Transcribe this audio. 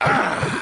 ah!